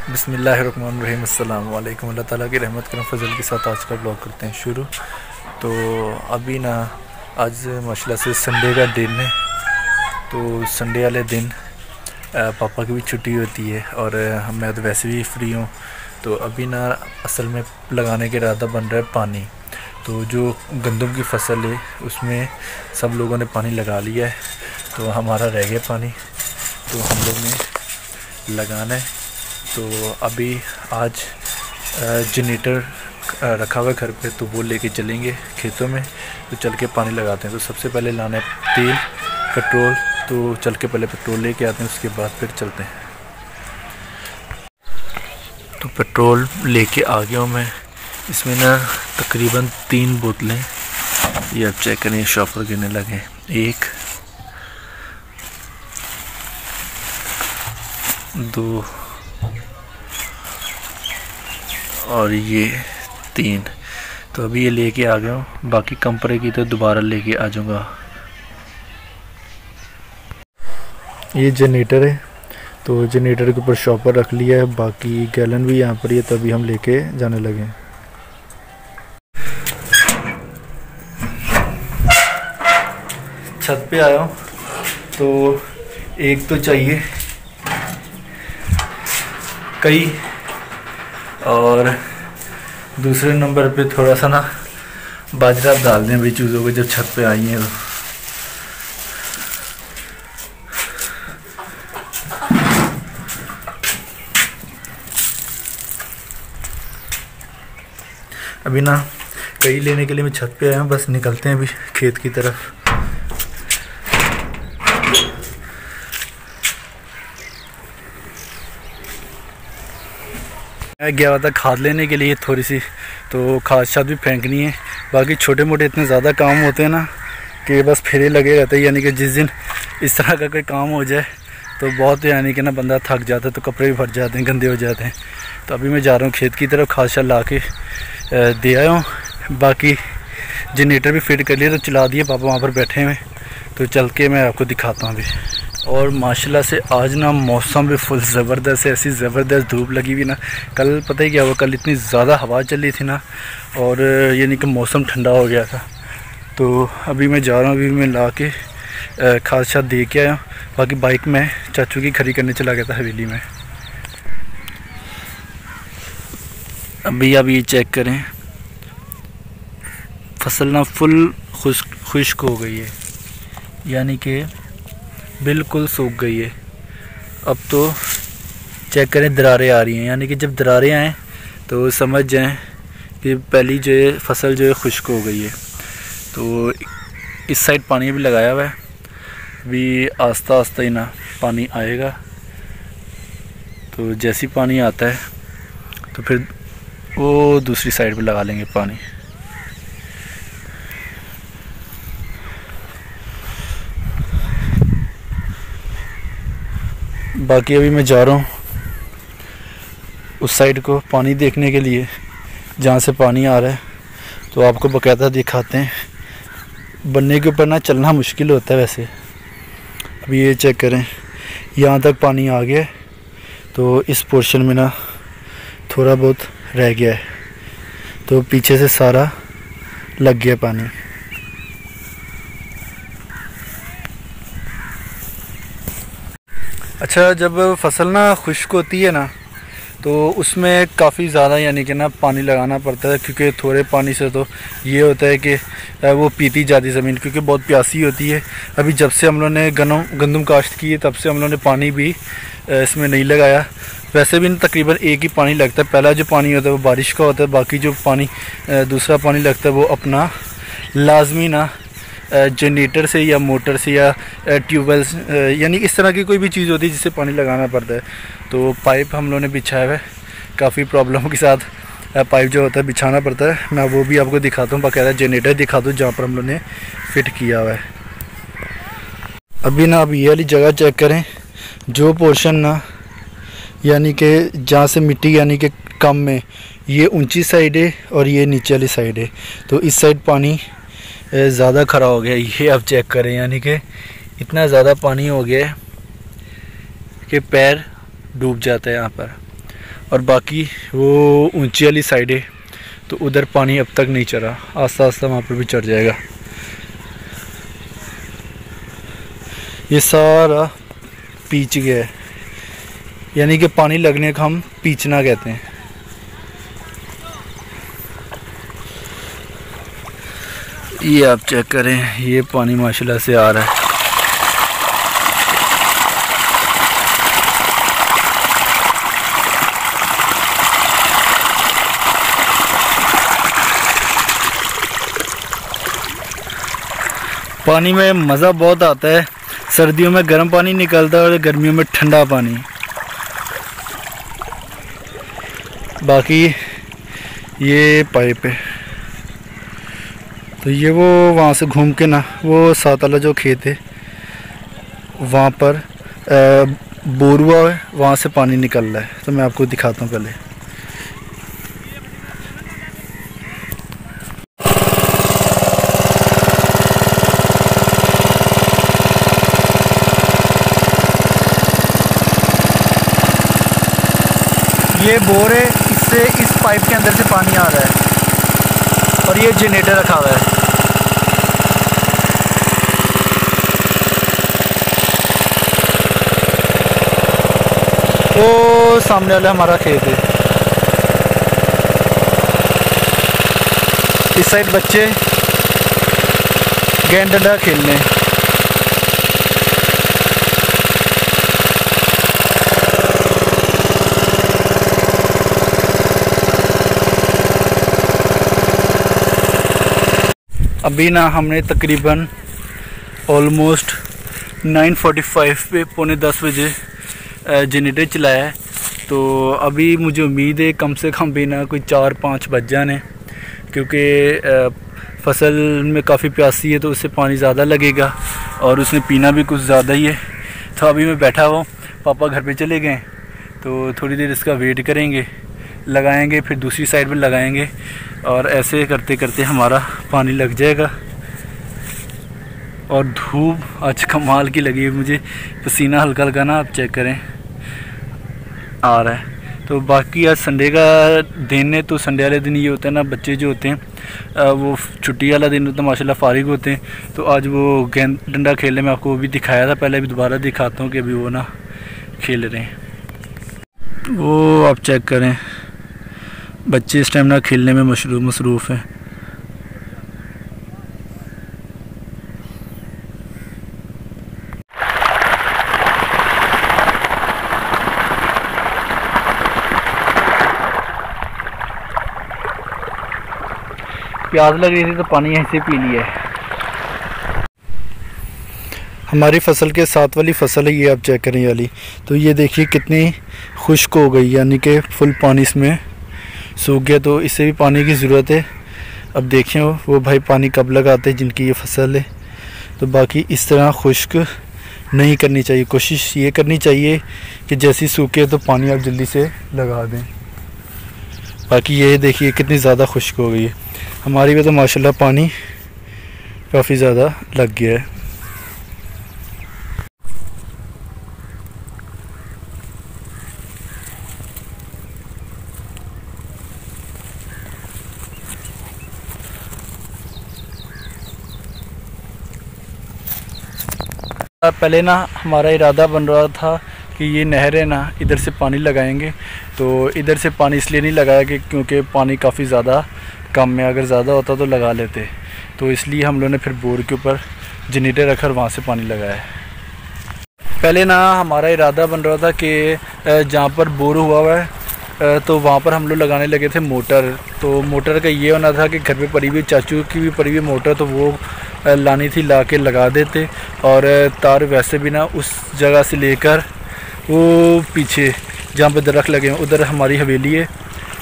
बसमीम अल्लाम अल्लाह ताला की रहमत करम, फजल के साथ आज का ब्लॉग करते हैं शुरू। तो अभी ना, आज माशा से संडे का दिन है। तो संडे वाले दिन पापा की भी छुट्टी होती है और मैं तो वैसे भी फ्री हूँ। तो अभी ना, असल में लगाने के इरादा बन रहा है पानी। तो जो गंदम की फ़सल है, उसमें सब लोगों ने पानी लगा लिया है। तो हमारा रह गया पानी। तो हम लोग ने लगाना है। तो अभी आज जनरेटर रखा हुआ घर पे तो वो लेके चलेंगे खेतों में। तो चल के पानी लगाते हैं। तो सबसे पहले लाना है तेल, पेट्रोल तो चल के पहले पेट्रोल लेके आते हैं, उसके बाद फिर चलते हैं। तो पेट्रोल लेके आ गया हूँ मैं। इसमें ना तकरीबन तीन बोतलें, ये अब चेक करें शॉपर गिरने लगे एक, दो और ये तीन। तो अभी ये लेके आ गया हूँ। बाकी कम की तो दोबारा लेके आ जाऊँगा। ये जनरेटर है। तो जनरेटर के ऊपर शॉपर रख लिया है। बाकी गैलन भी यहाँ पर ही है, तभी हम लेके जाने लगे छत पे आया हूँ। तो एक तो चाहिए कई और दूसरे नंबर पे थोड़ा सा ना बाजरा डाल दें भाई, चूज़ों को जब छत पे आई हैं तो। अभी ना कई लेने के लिए मैं छत पे आया हूँ, बस निकलते हैं अभी खेत की तरफ़। मैं गया था खाद लेने के लिए थोड़ी सी तो खाद शाद भी फेंकनी है। बाकी छोटे मोटे इतने ज़्यादा काम होते हैं ना, कि बस फेरे लगे रहते हैं, यानी कि जिस दिन इस तरह का कोई काम हो जाए तो बहुत यानी कि ना बंदा थक जाता है तो कपड़े भी फट जाते हैं, गंदे हो जाते हैं। तो अभी मैं जा रहा हूँ खेत की तरफ़, खाद शाद ला के दे आया हूँ। बाकी जनरेटर भी फिट कर लिया तो चला दिए, पापा वहाँ पर बैठे हुए तो चल के मैं आपको दिखाता हूँ अभी। और माशाल्लाह से आज ना मौसम भी फुल ज़बरदस्त है, ऐसी ज़बरदस्त धूप लगी हुई ना। कल पता ही क्या हुआ, कल इतनी ज़्यादा हवा चल रही थी ना, और यानी कि मौसम ठंडा हो गया था। तो अभी मैं जा रहा हूँ, अभी मैं ला के खाद शाद दे के आया बाकी बाइक में चाचू की खरी करने चला गया था हवेली में। अभी आप ये चेक करें, फ़सल ना फुल खुश्क खुश्क हो गई है। यानी कि बिल्कुल सूख गई है। अब तो चेक करें, दरारें आ रही हैं। यानी कि जब दरारें आएँ तो समझ जाएँ कि पहली जो है, फ़सल जो है, खुश्क हो गई है। तो इस साइड पानी भी लगाया हुआ है। अभी आस्ता आस्ता ही ना पानी आएगा। तो जैसी पानी आता है तो फिर वो दूसरी साइड पे लगा लेंगे पानी। बाकी अभी मैं जा रहा हूँ उस साइड को पानी देखने के लिए, जहाँ से पानी आ रहा है। तो आपको बकायदा दिखाते हैं। बनने के ऊपर ना चलना मुश्किल होता है वैसे। अभी ये चेक करें, यहाँ तक पानी आ गया तो इस पोर्शन में ना थोड़ा बहुत रह गया है। तो पीछे से सारा लग गया पानी। अच्छा जब फ़सल ना खुश्क होती है ना तो उसमें काफ़ी ज़्यादा यानी कि ना पानी लगाना पड़ता है, क्योंकि थोड़े पानी से तो ये होता है कि वो पीती जाती ज़मीन, क्योंकि बहुत प्यासी होती है। अभी जब से हम लोगों ने गनम गंदम काश्त की है, तब से हम लोगों ने पानी भी इसमें नहीं लगाया। वैसे भी तकरीबन एक ही पानी लगता है। पहला जो पानी होता है, वो बारिश का होता है, बाकी जो पानी दूसरा पानी लगता है, वो अपना, लाजमी ना जनरेटर से या मोटर से या ट्यूबवेल यानी इस तरह की कोई भी चीज़ होती है जिससे पानी लगाना पड़ता है। तो पाइप हम लोगों ने बिछाया हुआ है। काफ़ी प्रॉब्लम के साथ पाइप जो होता है बिछाना पड़ता है। मैं वो भी आपको दिखाता हूँ, बाकायदा जनरेटर दिखा दूँ जहाँ पर हम लोग ने फिट किया हुआ है। अभी ना अब ये वाली जगह चेक करें, जो पोर्शन ना, यानी कि जहाँ से मिट्टी यानी कि कम में, ये ऊँची साइड है और ये नीचे वाली साइड है। तो इस साइड पानी ज़्यादा खड़ा हो गया, ये आप चेक करें, यानी कि इतना ज़्यादा पानी हो गया कि पैर डूब जाता है यहाँ पर। और बाकी वो ऊँची वाली साइड है तो उधर पानी अब तक नहीं चढ़ा आस्ता आस्ता वहाँ पर भी चढ़ जाएगा। ये सारा पीच गया है, यानी कि पानी लगने का हम पीचना कहते हैं। ये आप चेक करें, ये पानी माशाल्लाह से आ रहा है। पानी में मज़ा बहुत आता है। सर्दियों में गर्म पानी निकलता है और गर्मियों में ठंडा पानी। बाकी ये पाइप है। तो ये वो वहाँ से घूम के ना, वो सात वाला जो खेत है, वहाँ पर बोरुआ है, वहाँ से पानी निकल रहा है। तो मैं आपको दिखाता हूँ पहले। ये बोर है, इससे इस पाइप के अंदर से पानी आ रहा है। और ये जनरेटर रखा हुआ है। वो सामने वाला हमारा खेत है। इस साइड बच्चे गेंद डंडा खेलने। अभी ना हमने तकरीबन ऑलमोस्ट 9:45 पे पौने दस बजे जनरेटर चलाया है। तो अभी मुझे उम्मीद है कम से कम भी ना कोई चार पाँच बज जाने, क्योंकि फ़सल में काफ़ी प्यासी है तो उससे पानी ज़्यादा लगेगा और उसने पीना भी कुछ ज़्यादा ही है। तो अभी मैं बैठा हुआ पापा घर पे चले गए तो थोड़ी देर इसका वेट करेंगे। लगाएँगे, फिर दूसरी साइड में लगाएँगे और ऐसे करते करते हमारा पानी लग जाएगा। और धूप आज कमाल की लगी है मुझे पसीना हल्का हल्का ना आप चेक करें। आ रहा है। तो बाकी आज संडे का दिन है तो संडे वाले दिन ये होता है ना, बच्चे जो होते हैं वो छुट्टी वाला दिन होता है, माशाल्लाह फारिग होते हैं। तो आज वो गेंद डंडा खेलने में आपको वो भी दिखाया था, पहले भी दोबारा दिखाता हूँ कि अभी वो ना खेल रहे हैं। वो आप चेक करें। बच्चे इस टाइम ना खेलने में मशरूफ मसरूफ़ हैं। प्याज लग रही थी तो पानी यहीं से पी लिया। है हमारी फ़सल के साथ वाली फ़सल है ये आप चेक करें वाली तो ये देखिए कितनी खुश्क हो गई यानी कि फुल पानी इसमें। सूख गया तो इससे भी पानी की ज़रूरत है। अब देखें वो भाई पानी कब लगाते हैं, जिनकी ये फ़सल है। तो बाकी इस तरह खुश्क नहीं करनी चाहिए। कोशिश ये करनी चाहिए कि जैसे सूखे तो पानी आप जल्दी से लगा दें। बाकी ये देखिए कितनी ज़्यादा खुश्क हो गई है। हमारी भी तो माशाल्लाह पानी काफ़ी ज़्यादा लग गया है। पहले ना हमारा इरादा बन रहा था कि ये नहर है ना, इधर से पानी लगाएँगे। तो इधर से पानी इसलिए नहीं लगाया कि क्योंकि पानी काफ़ी ज़्यादा कम है, अगर ज़्यादा होता तो लगा लेते। तो इसलिए हम लोगों ने फिर बोर के ऊपर जनरेटर रखकर वहाँ से पानी लगाया है। पहले ना हमारा इरादा बन रहा था कि जहाँ पर बोर हुआ हुआ है तो वहाँ पर हम लोग लगाने लगे थे मोटर। तो मोटर का ये होना था कि घर पे पड़ी हुई चाचू की भी पड़ी हुई मोटर तो वो लानी थी ला के लगा देते। और तार वैसे भी ना उस जगह से लेकर वो पीछे जहाँ पे दरख्त लगे हैं उधर हमारी हवेली है।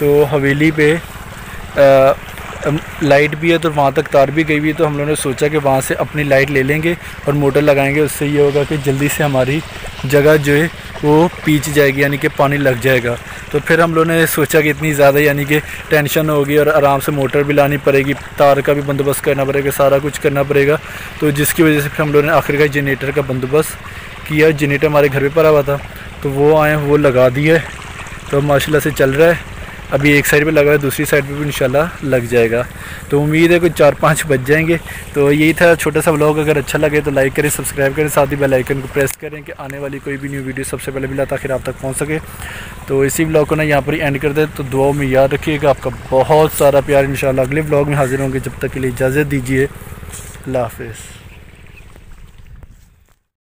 तो हवेली पे आ, लाइट भी है तो वहाँ तक तार भी गई हुई है तो हम लोगों ने सोचा कि वहाँ से अपनी लाइट ले लेंगे और मोटर लगाएँगे। उससे ये होगा कि जल्दी से हमारी जगह जो है, वो पीच जाएगी, यानी कि पानी लग जाएगा। तो फिर हम लोगों ने सोचा कि इतनी ज़्यादा, यानी कि टेंशन होगी और आराम से मोटर भी लानी पड़ेगी, तार का भी बंदोबस्त करना पड़ेगा, सारा कुछ करना पड़ेगा। तो जिसकी वजह से फिर हम लोगों ने आखिरकार जनरेटर का बंदोबस्त किया, जनरेटर हमारे घर पर भरा हुआ था। तो वो आए, वो लगा दिए। तो माशाल्लाह से चल रहा है। अभी एक साइड पे लगा है, दूसरी साइड पे भी इंशाल्लाह लग जाएगा। तो उम्मीद है कुछ चार पाँच बज जाएँगे। तो यही था छोटा सा ब्लॉग अगर अच्छा लगे तो लाइक करें सब्सक्राइब करें, साथ ही बेल आइकन को प्रेस करें कि आने वाली कोई भी न्यू वीडियो सबसे पहले मिला ताखिर आप तक पहुँच सके। तो इसी ब्लॉग को ना यहाँ पर एंड कर दे तो दुआ में याद रखिएगा, आपका बहुत सारा प्यार इन अगले ब्लॉग में हाजिर होंगे। जब तक के लिए इजाज़त दीजिए। अल्लाह हाफिज़।